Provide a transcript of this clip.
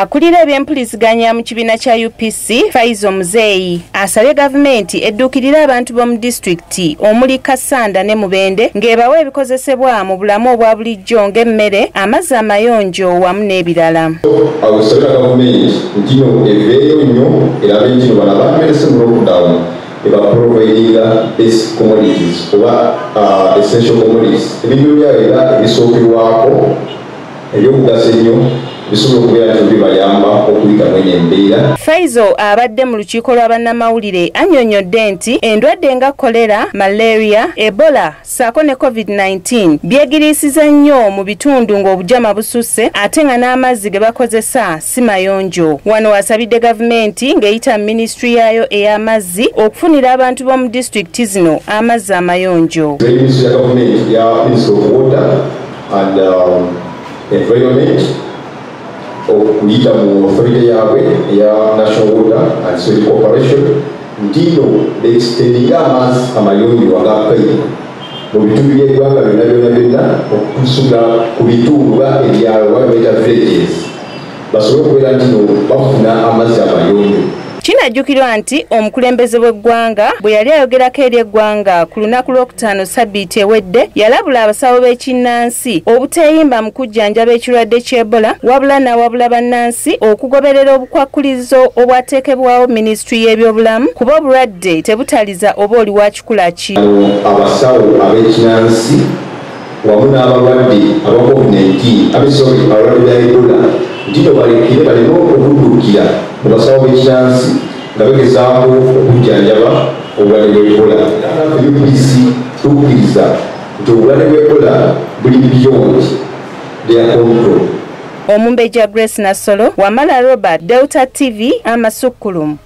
akulira ebyempuliziganya mu kibiina kya upc faizo muzeeyi asabye gavumenti edduukirire abantu b'omu disitulikiti omuli kasanda ne mubende ng'ebawa ebikozesebwa mu bulamu obwa bulijjo ng'emmere amazzi amayonjo wamu n'ebirala awusabira gavumenti ntino eveeyo nnyo erabe ntino bano abamperese mu lockdown ebaprovidinga basic commodities oba uh, essential commodities ebintu byabo era ebisookerwako ebyokugaso ennyo bisobola okubeera nti bibayamba okuyitamu embeera faizo abadde mu lukiiko lwa bannamawulire annyonnyodde nti endwadde nga kolera malaria ebola ssaako ne covid-19 byegiriisiza nnyo mu bitundu ng'obujama bususse ate nga n'amazzi ge bakozesa si mayonjo. Wano wasabidde gavumenti ng'eyita minisitule yaayo ey'amazzi okufunira abantu b'omu disitulikiti zino amazzi amayonjo. Minisitule ya gavumenti ya ministry of water and um, environment okuyita mu authority yaabwe eya national water and sewage corporation ntino beekitendinga amaazi amayonjo agapayipu mu bitundu by'eggwanga byonna byonna byonna okutusuka ku bitundu ba ebyalo beeta villages basobole okubeera ntino bafuna amazzi amayonjo kinajjukirwa nti omukulembeze w'eggwanga bwe yali ayogerako eri eggwanga ku lunaku lwokutaano sabbiiti ewedde yalabula abasawo b'ekinnansi obuteeyimba mu kujjanjaba ekirwadde ky'ebola wabula n'awabula bannansi okugoberera obukwakkulizo obwateekebwawo minisitule y'ebyobulamu kuba obulwadde tebutaliza oba oli wa kikula ki. Abasawo ab'ekinansi wamu n'abalwadde aba covid-19 abesori abalwadde bya ebola ntino balekire baleme okuddukira mu basawo b'ekinansi nga bagezaako okujjanjaba obulwadde bw'ebola upc tukkiriza nti obulwadde bw'ebola buli beyond their control omumbeja grace nassolo wamala robert delta tv amasukkulumu